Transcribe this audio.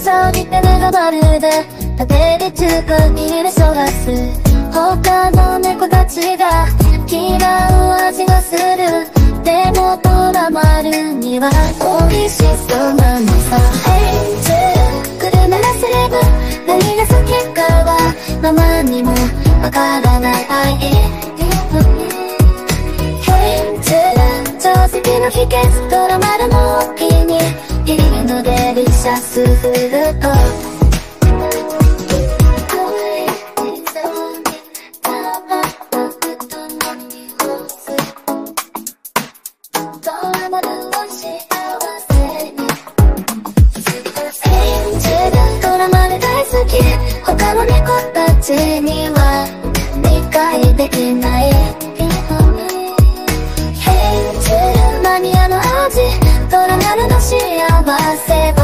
さびて目がまるで立てりつく見るそらす。他の猫たちが嫌う味がする。でもドラマるには美味しそうなのさ。Hey ズル車なすれば何が好きかはママにもわからない。愛 Hey ズル定石の秘訣ドラマるのお気に入りのデリシと。スフルトドラマの幸せに。ドラマで大好き。他の猫たちには理解できない。マニアの味。ドラマの幸せ。